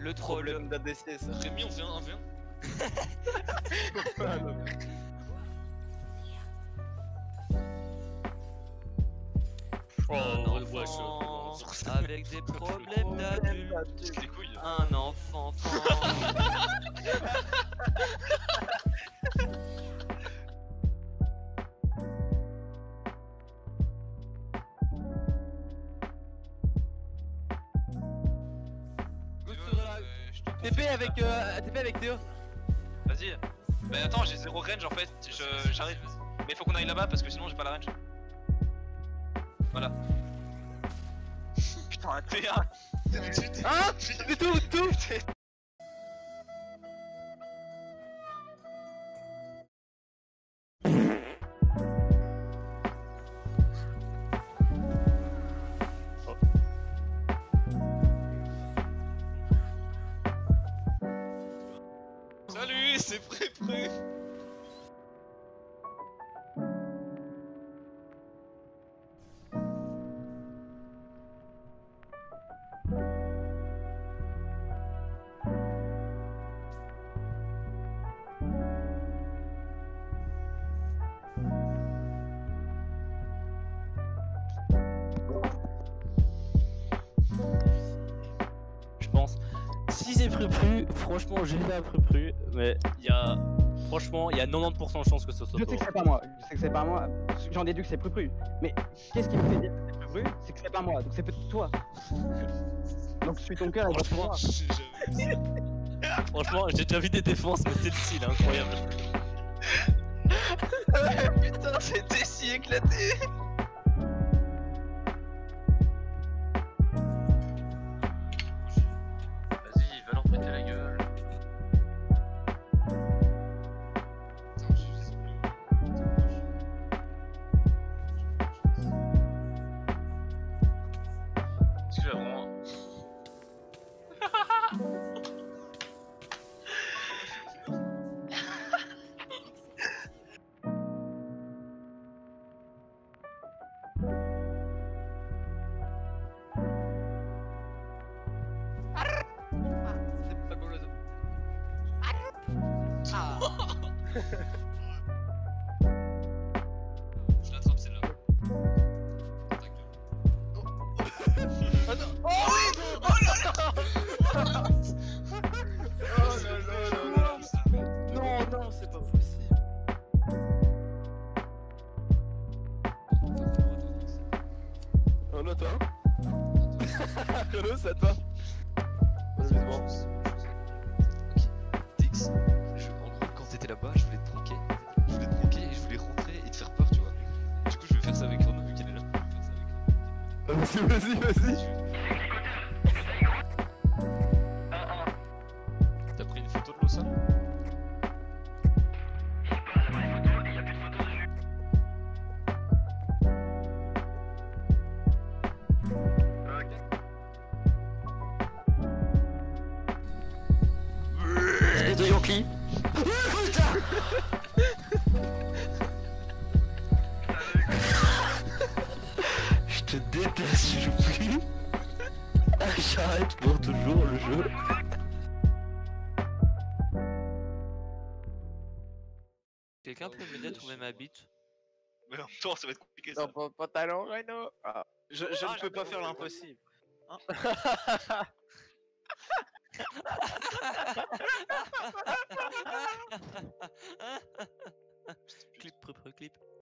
Le troll. Problème d'ADC ça. Rémi, on fait un 1v1 Un Oh, ouais, enfant je- avec des problèmes d'adulte. Les couilles. Un enfant. TP avec euh, TP avec Théo. Vas-y. Mais attends, j'ai zéro range en fait. Je- J'arrive. Mais faut qu'on aille là-bas parce que sinon j'ai pas la range. Voilà. Putain, un T1 Hein Mais tout, tout c'est prêt Si c'est Prupru, franchement, j'ai pas Prupru, mais il y a. Franchement, il y a 90% de chances que ce soit Je sais que c'est pas moi, je sais que c'est pas moi, j'en déduis que c'est Prupru. Mais qu'est-ce qui me fait dire que c'est Prupru C'est que c'est pas moi, donc c'est peut-être toi. Donc je suis ton cœur et Franchement, Franchement, j'ai déjà vu des défenses, mais celle-ci, elle est incroyable. Putain, c'était si éclaté Est-ce que j'ai vraiment... C'est pas cool Je Là toi Renaud, c'est à toi. Vas-y, bon. Dix, je- en gros, quand t'étais là-bas, je voulais te tronquer. Je voulais te tronquer et je voulais rentrer et te faire peur, tu vois. Du coup, je vais faire ça avec Renaud vu qu'il est là. Je vais faire ça avec Vas-y, vas-y, vas-y. Je te déteste, je joue plus. J'arrête pour toujours le jeu. Quelqu'un peut m'aider à trouver ma bite? Mais en même temps, ça va être compliqué ça. Non, pas, pas talent, Renaud. Ah. Je, je Ah, ne peux pas faire l'impossible. Clip, Prupru, clip.